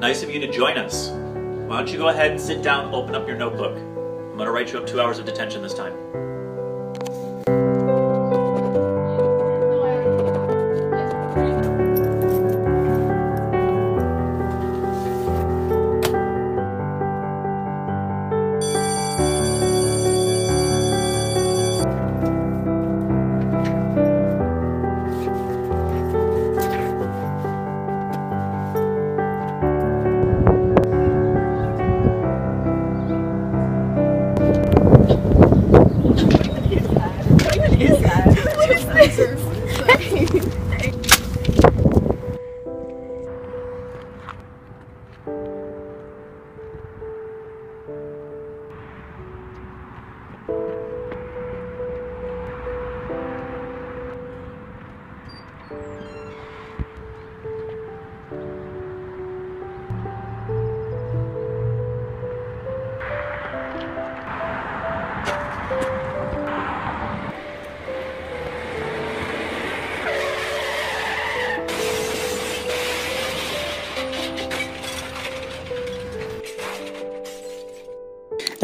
nice of you to join us. Why don't you go ahead and sit down, open up your notebook. I'm going to write you up two hours of detention this time.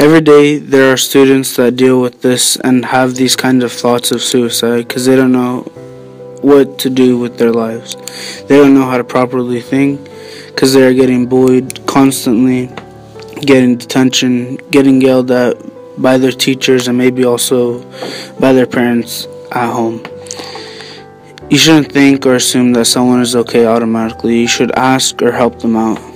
Every day there are students that deal with this and have these kind of thoughts of suicide because they don't know what to do with their lives. They don't know how to properly think because they are getting bullied constantly, getting detention, getting yelled at by their teachers and maybe also by their parents at home. You shouldn't think or assume that someone is okay automatically. You should ask or help them out.